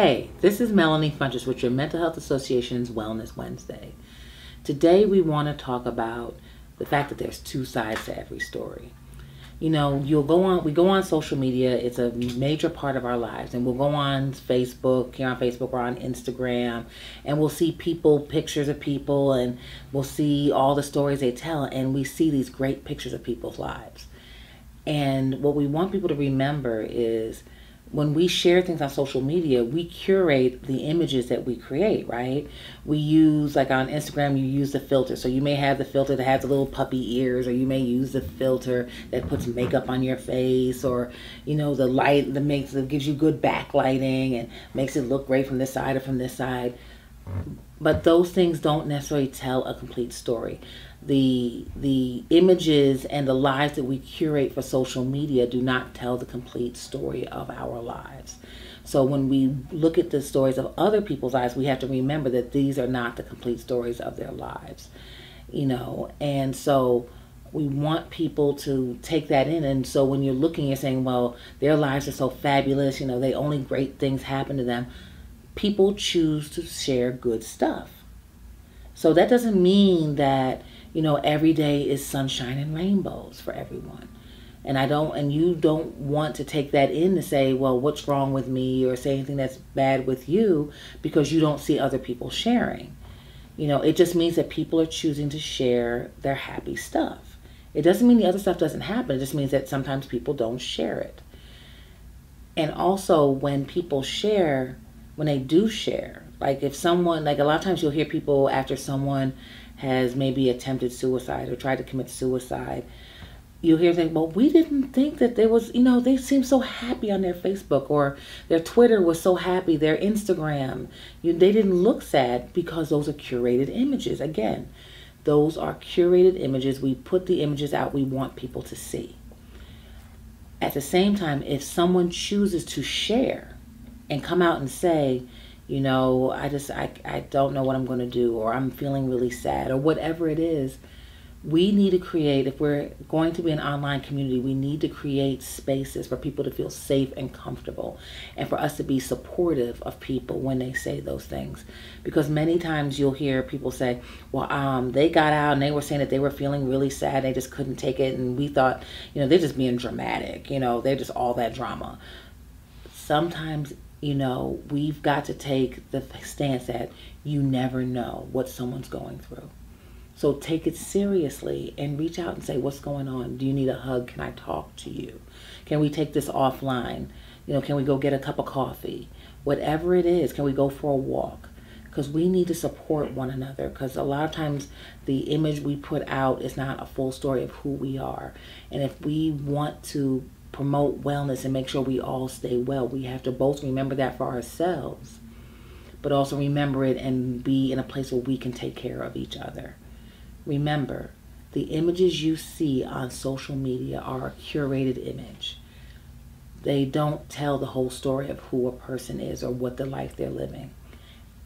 Hey, this is Melanie Funchess with your Mental Health Association's Wellness Wednesday. Today we want to talk about the fact that there's two sides to every story. You know, you'll go on, we go on social media, it's a major part of our lives, and we'll go on Facebook, here on Facebook or on Instagram, and we'll see people, pictures of people, and we'll see all the stories they tell, and we see these great pictures of people's lives. And what we want people to remember is when we share things on social media, we curate the images that we create, right? We use, like on Instagram, you use the filter. So you may have the filter that has the little puppy ears, or you may use the filter that puts makeup on your face, or, you know, the light that makes it gives you good backlighting and makes it look great from this side or from this side. But those things don't necessarily tell a complete story the the images and the lives that we curate for social media do not tell the complete story of our lives. So when we look at the stories of other people's lives, we have to remember that these are not the complete stories of their lives. You know, and so we want people to take that in and so when you're looking you're saying well their lives are so fabulous you know they only great things happen to them people choose to share good stuff so that doesn't mean that you know, every day is sunshine and rainbows for everyone. And I don't, and you don't want to take that in to say, well, what's wrong with me or say anything that's bad with you because you don't see other people sharing. You know, it just means that people are choosing to share their happy stuff. It doesn't mean the other stuff doesn't happen. It just means that sometimes people don't share it. And also, when people share, when they do share, like if someone, like a lot of times you'll hear people after someone has maybe attempted suicide or tried to commit suicide, you'll hear things, well, we didn't think that there was, you know, they seemed so happy on their Facebook or their Twitter was so happy, their Instagram. You, they didn't look sad because those are curated images. Again, those are curated images. We put the images out we want people to see. At the same time, if someone chooses to share and come out and say, you know, I just, I, I don't know what I'm going to do, or I'm feeling really sad, or whatever it is. We need to create, if we're going to be an online community, we need to create spaces for people to feel safe and comfortable and for us to be supportive of people when they say those things. Because many times you'll hear people say, well, um, they got out and they were saying that they were feeling really sad, they just couldn't take it, and we thought, you know, they're just being dramatic, you know, they're just all that drama. Sometimes you know, we've got to take the stance that you never know what someone's going through. So take it seriously and reach out and say, What's going on? Do you need a hug? Can I talk to you? Can we take this offline? You know, can we go get a cup of coffee? Whatever it is, can we go for a walk? Because we need to support one another. Because a lot of times the image we put out is not a full story of who we are. And if we want to promote wellness and make sure we all stay well. We have to both remember that for ourselves, but also remember it and be in a place where we can take care of each other. Remember, the images you see on social media are a curated image. They don't tell the whole story of who a person is or what the life they're living.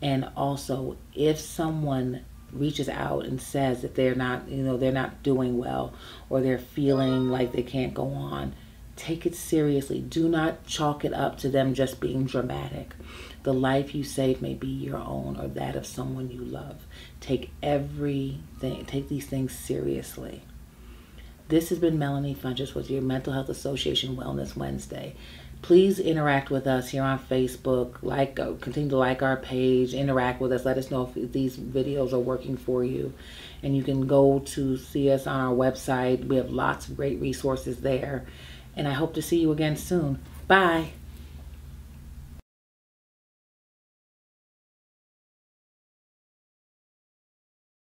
And also, if someone reaches out and says that they're not, you know, they're not doing well or they're feeling like they can't go on, Take it seriously. Do not chalk it up to them just being dramatic. The life you save may be your own or that of someone you love. Take everything, take these things seriously. This has been Melanie Funchess with your Mental Health Association Wellness Wednesday. Please interact with us here on Facebook. Like, uh, continue to like our page, interact with us. Let us know if these videos are working for you. And you can go to see us on our website. We have lots of great resources there and I hope to see you again soon. Bye.